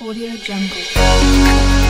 Audio Jungle.